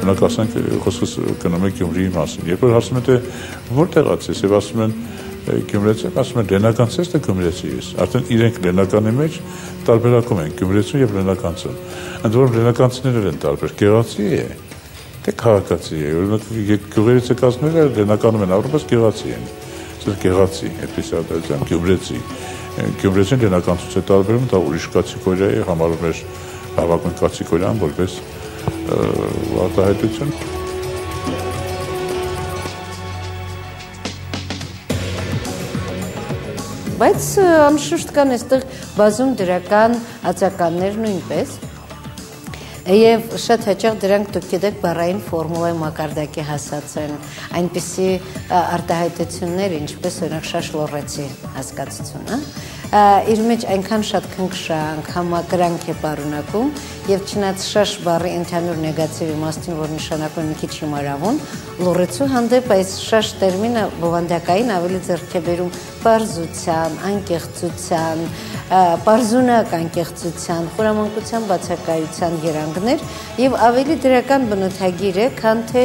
Օրինակ ասենք խոսքս գնում է Գյումրիի մասին։ Երբ որ հարցնում են թե որտեղից ես, եւ ասում են Գյումրեցի, ասում են լենականցես թե Գյումրեցի ես։ Արդեն իրենք լենականի մեջ տարբերակում են Գյումրեցուն եւ լենականցուն։ Ընդ որում լենականցիները են տարբեր։ Գեղացի է, թե քաղաքացի է։ Օրինակ գյուղերից եկածները լենականում են առումս գեղացի են։ Սա գեղացի, այդպես ադարձան Գյումրեցի։ Գյումրեցին լենականցուց է տարբերում, դա ուրիշ կատեգորիա է, համարում է հավաքուն կատեգորիան որպես արտահայտություն։ Բայց անշուշտ կան այստեղ բազում դրական ածականներ նույնպես։ Եվ շատ հաճախ դրանք դուք գիտեք բառային ֆորմուլայի մակարդակի հասած են այնպիսի արտահայտություններ, ինչպես օրինակ շաշլորեցի հասկացությունը, իր մեջ այնքան շատ քնքշանք, համակրանք է պարունակում եւ չնայած շաշ բառի ընդհանուր նեգատիվ իմաստին, որ նշանակում մի քիչ հիմարավուն, լուրեցու հանդեպ այս շաշ տերմինը բովանդակային ավելի ձեռք է բերում բարձության, անկեղծության, պարզունակ անկեղծության, խորամանկության բացակայության երանգներ եւ ավելի դրական բնութագիր է, քան թե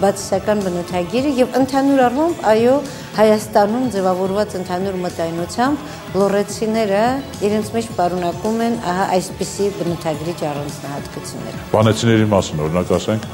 բացասական բնութագիրը եւ ընդհանուր առմամբ այո Հայաստանում ձևավորված ընդհանուր մտայնությամբ լորեցիները իրենց մեջ պարունակում են ահա այսպիսի բնութագրիչ առանձնահատկություններ։ Բանեցիների մասին օրինակ ասենք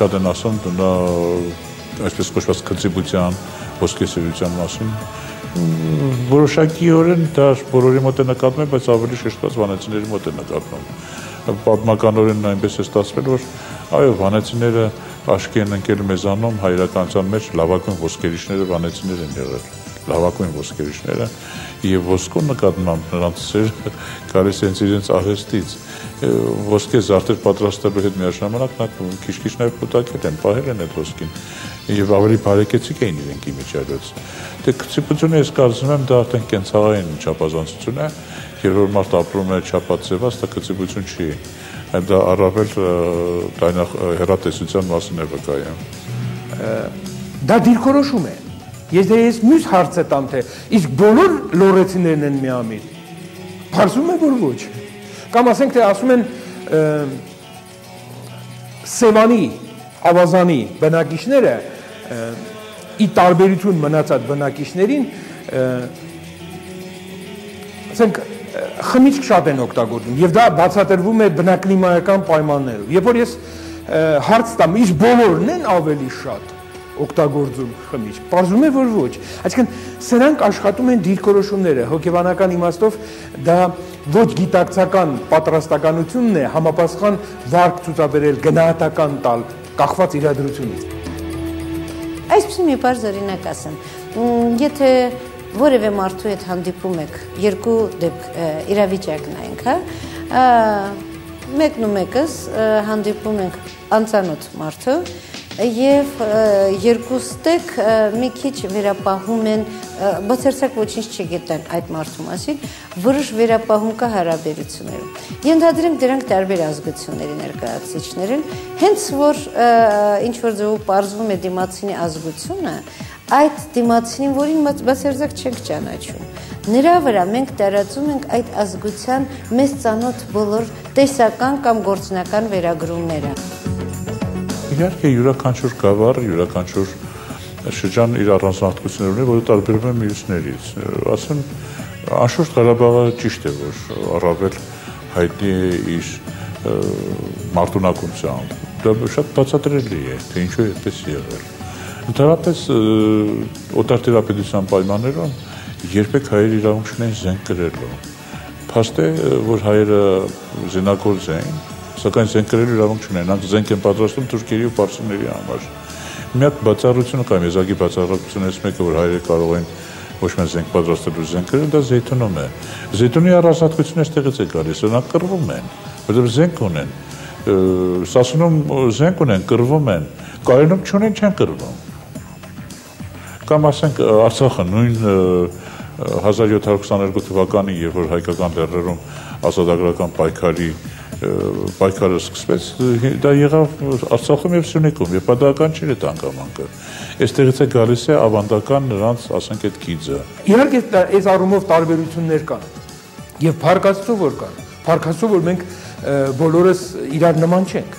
շատ են ասում նա այսպես կոչված քծիբության ոսկեսերության մասին որոշակիորեն դա բոլորի մոտ է նկատվում, բայց ավելի շեշտված վանեցիների մոտ է նկատվում։ Պատմականորեն այնպես է ստացվել, որ այո, վանեցիները աշկի են ընկել մեզանում հայրականության մեջ լավագույն ոսկերիչները վանեցիներ են եղել լավագույն ոսկերիչները եւ ոսկու նկատմամբ նրանց սեր գալիս են իրենց արհեստից ոսկե զարդեր պատրաստելու հետ միաժամանակ նա քիչ-քիչ նաեւ կուտակել են, պահել են այդ ոսկին եւ ավելի բարեկեցիկ էին իրենք իմիջիալոց։ Դե քցիպությունը ես կարծում եմ դա արդեն կենցաղային չափազանցություն է, երբ որ մարդ ապրում է չափածեված, դա քցիպություն չի դա առավել տայնախ հերատեսության մասին է վկայում։ Դա դիրքորոշում է։ Ես դե ես մյուս հարց է տամ թե իսկ բոլոր լորեցիներն են միամիտ։ Փարսում է որ ոչ։ Կամ ասենք թե ասում են Սևանի ավազանի բնակիչները ի տարբերություն մնացած բնակիչներին ասենք խմիչք շատ են օգտագործում եւ դա բացատրվում է բնակլիմայական պայմաններով։ Երբ որ ես հարց տամ, իսկ բոլորն են ավելի շատ օգտագործում խմիչք։ Պարզվում է, որ ոչ։ Այսինքն սրանք աշխատում են դիրքորոշումները, հոգեբանական իմաստով դա ոչ գիտակցական պատրաստականությունն է համապատասխան վարկ ցուցաբերել, գնահատական տալ, կախված իրադրությունից։ Այսպես մի բարձ օրինակ ասեմ։ Եթե որևէ մարդու հետ հանդիպում եք, երկու դեպք իրավիճակ նայենք, հա, մեկն ու մեկս հանդիպում ենք անծանոթ մարդու եւ երկուստեք մի քիչ վերապահում են բացարձակ ոչինչ չգիտեն այդ մարդու մասին, որոշ վերապահում կա հարաբերություններում։ Ենթադրենք դրանք տարբեր ազգությունների ներկայացուցիչներ են, հենց որ ինչ որ ձևով ողջվում է դիմացինի ազգությունը, այդ դիմացին, որին բացարձակ չենք ճանաչում։ Նրա վրա մենք տարածում ենք այդ ազգության մեզ ծանոթ բոլոր տեսական կամ գործնական վերագրումները։ Իհարկե յուրաքանչյուր գավառ, յուրաքանչյուր շրջան իր առանձնահատկություններ ունի, որը տարբերվում է մյուսներից։ Ասեմ, անշուշտ Ղարաբաղը ճիշտ է, որ առավել հայտնի է իր մարտունակությամբ։ Դա շատ բացատրելի է, թե ինչու է այդպես եղել Ընդհանրապես օտար թերապետության պայմաններում երբեք հայերը իրավունք չունեն զենք կրելու։ Փաստ է, որ հայերը զենակորձ էին, սակայն զենք կրելու իրավունք չունեն, նրանք զենք են պատրաստում թուրքերի ու պարսիների համար։ Մի հատ բացառությունը կա, եզակի բացառությունից մեկը, որ հայերը կարող են ոչ միայն զենք պատրաստելու զենք կրել, դա զեյթունում է։ Զեյթունի առանձնատկությունը այստեղից է գալիս, նրանք կռվում են, որովհետև զենք ունեն։ Սասունում զենք ունեն, կռվում են, կարենում չունեն, չեն կռվում Կամ ասենք Արցախը նույն 1722 թվականին, երբ որ հայկական լեռներում ազատագրական պայքարի պայքարը սկսվեց, դա եղավ Արցախում եւ Սյունիքում, եւ պատահական չէր այդ անգամանկը։ Այստեղից է գալիս է ավանդական նրանց, ասենք, այդ գիծը։ Իհարկե, այս առումով տարբերություններ կան։ Եվ փարկացու որ կան։ Փարկացու որ մենք բոլորս իրար նման չենք։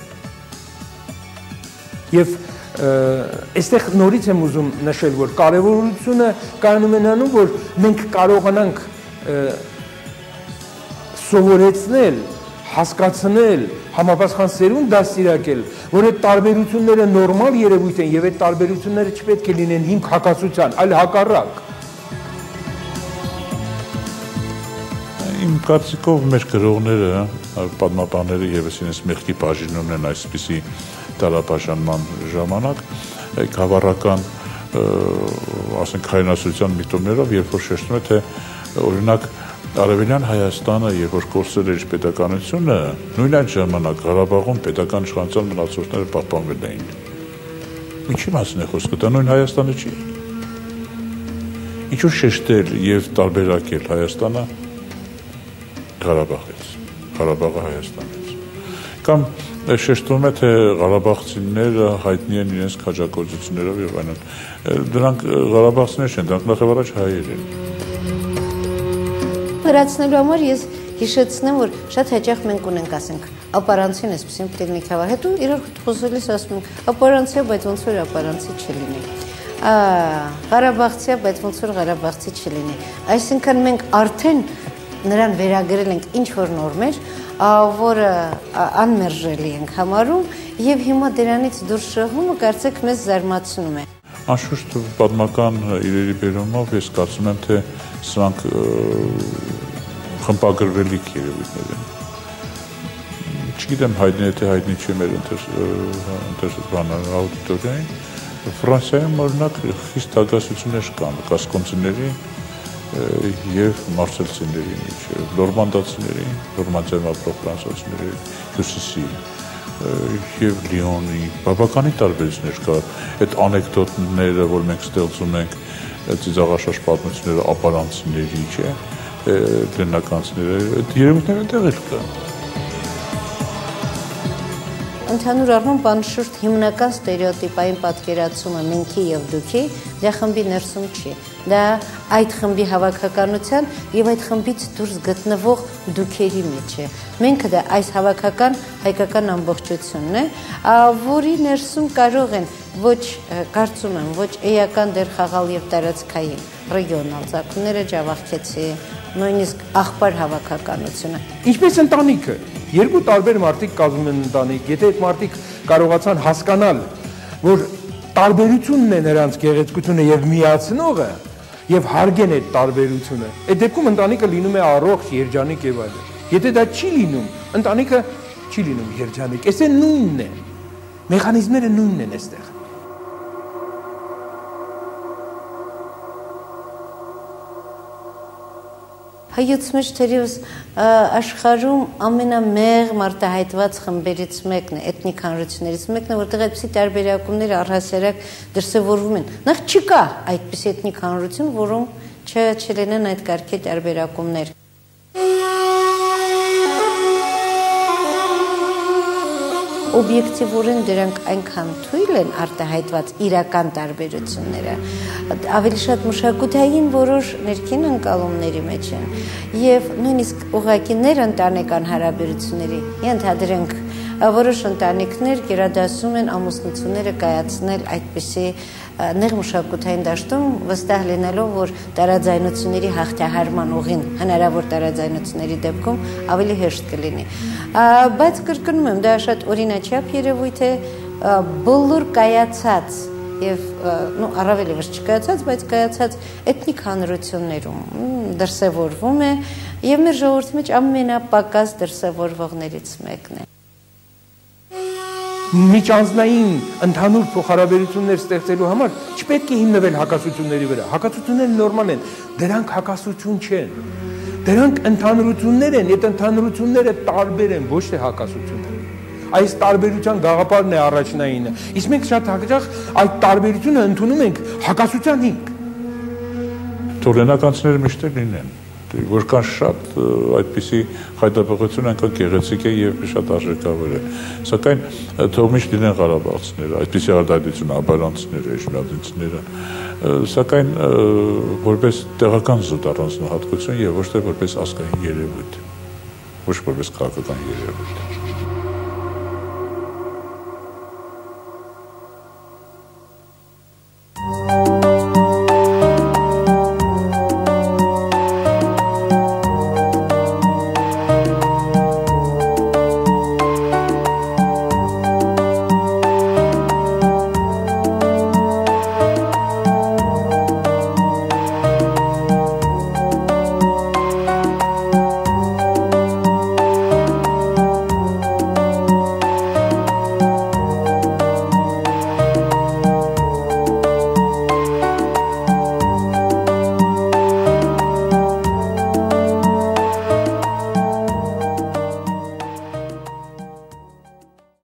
Եվ այստեղ նորից եմ ուզում նշել, որ կարևորությունը կայանում է նրանում, որ մենք կարողանանք սովորեցնել, հասկացնել, համապատասխան սերունդ դաստիարակել, որ այդ տարբերությունները նորմալ երևույթ են եւ այդ տարբերությունները չպետք է լինեն հիմք հակասության, այլ հակառակ։ Իմ կարծիքով մեր գրողները, պատմաբանները եւս ինձ մեղքի բաժին ունեն այսպիսի տարապաշանման ժամանակ, գավառական ասենք հայրենասության միտումներով, երբ որ շեշտում է թե օրինակ Արևելյան Հայաստանը, երբ որ կորցրել էր պետականությունը, նույն այդ ժամանակ Ղարաբաղում պետական իշխանության մնացորդները պահպանվել էին։ Ինչի մասին է խոսքը, դա նույն Հայաստանը չի։ Ինչու շեշտել եւ տարբերակել Հայաստանը Ղարաբաղից, Ղարաբաղը Հայաստանից։ Կամ շեշտվում է թե Ղարաբաղցիները հայտնի են իրենց քաջակորձություններով եւ այլն։ Դրանք Ղարաբաղցիներ չեն, դրանք նախ եւ առաջ հայեր են։ Հրացնելու համար ես հիշեցնեմ, որ շատ հաճախ մենք ունենք, ասենք, ապարանցին էսպիսին տեխնիկա վար։ Հետո իրար խոսելիս ասում ենք, ապարանցիա, բայց ոնց որ ապարանցի չլինի։ Ղարաբաղցիա, բայց ոնց որ Ղարաբաղցի չլինի։ Այսինքն մենք արդեն նրան վերագրել ենք ինչ որ նորմեր, որը անմերժելի ենք համարում եւ հիմա դրանից դուրս շահումը կարծեք մեզ զարմացնում է։ Անշուշտ պատմական իրերի բերումով ես կարծում եմ թե սրանք խմբագրվելիք երևույթներ են։ Չգիտեմ հայտնի է թե հայտնի չի մեր ընթերցման աուդիտորիային։ Ֆրանսիայում օրինակ խիստ հակասություններ կան կասկոնցիների եւ մարսելցիների միջեւ, նորմանդացիների, նորմանդիայում ապրող ֆրանսիացիների, հյուսիսի եւ Լիոնի բավականին տարբերություններ կա այդ անեկդոտները որ մենք ստեղծում ենք ծիծաղաշաշ պատմությունները ապարանցիների չէ լենականցիները այդ երևույթները տեղեր կա Ընդհանուր առմամբ անշուշտ հիմնական ստերեոտիպային պատկերացումը մենքի եւ դուքի դա խմբի ներսում չի։ Դա այդ խմբի հավաքականության եւ այդ խմբից դուրս գտնվող դուքերի մեջ է։ Մենքը դա այս հավաքական հայկական ամբողջությունն է, որի ներսում կարող են ոչ կարծում եմ ոչ էական դեր խաղալ եւ տարածքային ռեգիոնալ ցակումները ջավախքեցի նույնիսկ աղբար հավաքականությունը ինչպես ընտանիքը երկու տարբեր մարդիկ կազմում են ընտանիք եթե այդ մարդիկ կարողացան հասկանալ որ տարբերությունն է նրանց գեղեցկությունը եւ միացնողը եւ հարգեն այդ տարբերությունը այդ դեպքում ընտանիքը լինում է առողջ երջանիկ եւ այլն եթե դա չի լինում ընտանիքը չի լինում երջանիկ էսե նույնն է մեխանիզմները նույնն են այստեղ հայոց մեջ թերևս աշխարհում ամենամեղ մարտահայտված խմբերից մեկն է, էթնիկ հանրություններից մեկն է, որտեղ այդպիսի տարբերակումներ առհասարակ դրսևորվում են։ Նախ չկա այդպիսի էթնիկ հանրություն, որում չլինեն այդ կարգի տարբերակումներ։ օբյեկտիվորեն դրանք այնքան թույլ են արտահայտված իրական տարբերությունները ավելի շատ մշակութային որոշ ներքին ընկալումների մեջ են եւ նույնիսկ ուղղակի ներընտանեկան հարաբերությունների ենթադրենք որոշ ընտանիքներ գերադասում են ամուսնությունները կայացնել այդպիսի նեղ մշակութային դաշտում վստահ լինելով, որ տարաձայնությունների հաղթահարման ուղին հնարավոր տարաձայնությունների դեպքում ավելի հեշտ կլինի։ Բայց կրկնում եմ, դա շատ օրինաչափ երևույթ է, բոլոր կայացած եւ նո առավել եւս չկայացած, բայց կայացած էթնիկ հանրություններում դրսևորվում է եւ մեր ժողովրդի մեջ ամենապակաս դրսևորվողներից մեկն է միջանձնային ընդհանուր փոխհարաբերություններ ստեղծելու համար չպետք է հիմնվել հակասությունների վրա։ Հակասությունները նորմալ են, դրանք հակասություն չեն։ Դրանք ընդհանրություններ են, այդ ընդհանրությունները տարբեր են, ոչ թե հակասություններ։ Այս տարբերության գաղափարն է առաջնայինը։ Իսկ մենք շատ հաճախ այդ տարբերությունը ընդունում ենք հակասության հիմք։ Թորենականցիները միշտ լինեն որքան շատ այդպիսի հայտարարություն այնքան գեղեցիկ է եւ շատ արժեքավոր է սակայն թող միշտ լինեն ղարաբաղցիները այդպիսի արտադրություն աբարանցիները էժմիածինները սակայն որպես տեղական զուտ առանձնահատկություն եւ ոչ թե որպես ազգային երևույթ ոչ որպես քաղաքական երևույթ